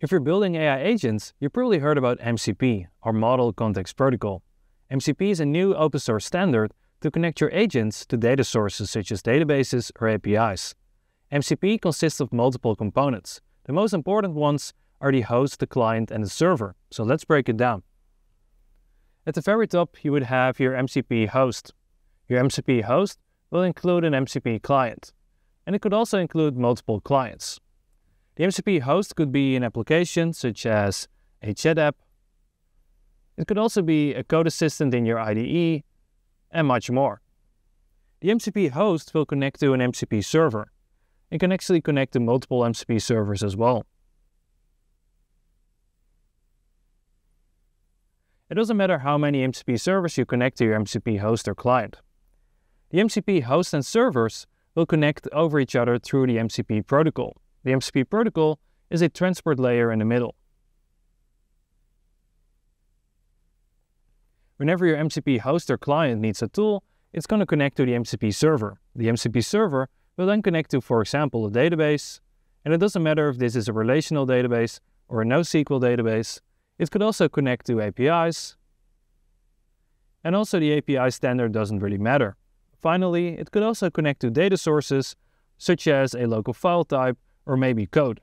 If you're building AI agents, you've probably heard about MCP, or Model Context Protocol. MCP is a new open source standard to connect your agents to data sources such as databases or APIs. MCP consists of multiple components. The most important ones are the host, the client, and the server. So let's break it down. At the very top, you would have your MCP host. Your MCP host will include an MCP client, and it could also include multiple clients. The MCP host could be an application such as a chat app. It could also be a code assistant in your IDE, and much more. The MCP host will connect to an MCP server and can actually connect to multiple MCP servers as well. It doesn't matter how many MCP servers you connect to your MCP host or client. The MCP host and servers will connect over each other through the MCP protocol. The MCP protocol is a transport layer in the middle. Whenever your MCP host or client needs a tool, it's going to connect to the MCP server. The MCP server will then connect to, for example, a database, and it doesn't matter if this is a relational database or a NoSQL database, it could also connect to APIs. And also the API standard doesn't really matter. Finally, it could also connect to data sources, such as a local file type or maybe code.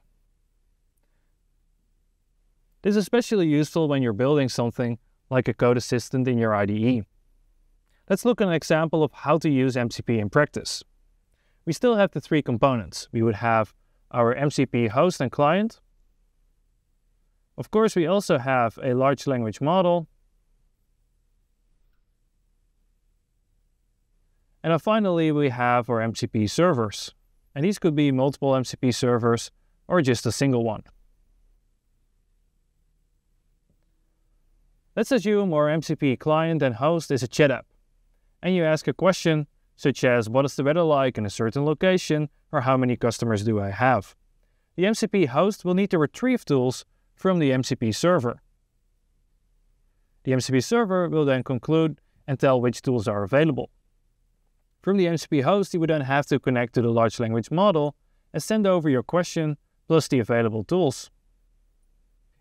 This is especially useful when you're building something like a code assistant in your IDE. Let's look at an example of how to use MCP in practice. We still have the three components. We would have our MCP host and client, of course, we also have a large language model. And finally, we have our MCP servers. And these could be multiple MCP servers or just a single one. Let's assume our MCP client and host is a chat app. And you ask a question such as what is the weather like in a certain location or how many customers do I have? The MCP host will need to retrieve tools from the MCP server. The MCP server will then conclude and tell which tools are available. From the MCP host, you would then have to connect to the large language model and send over your question plus the available tools.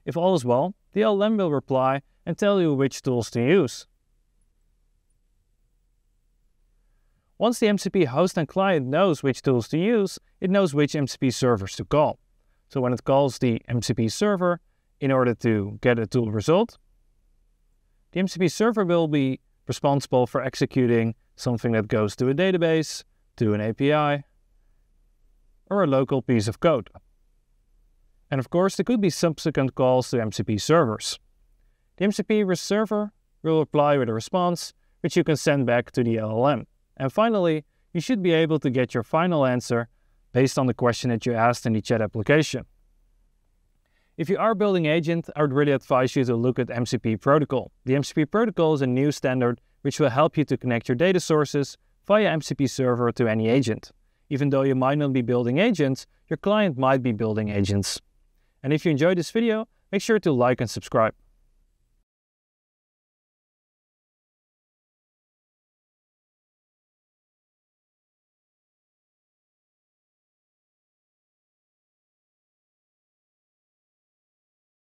If all is well, the LLM will reply and tell you which tools to use. Once the MCP host and client knows which tools to use, it knows which MCP servers to call. So when it calls the MCP server in order to get a tool result, the MCP server will be responsible for executing something that goes to a database, to an API, or a local piece of code. And of course, there could be subsequent calls to MCP servers. The MCP server will reply with a response, which you can send back to the LLM. And finally, you should be able to get your final answer based on the question that you asked in the chat application. If you are building agent, I would really advise you to look at MCP protocol. The MCP protocol is a new standard which will help you to connect your data sources via MCP server to any agent. Even though you might not be building agents, your client might be building agents. And if you enjoyed this video, make sure to like and subscribe.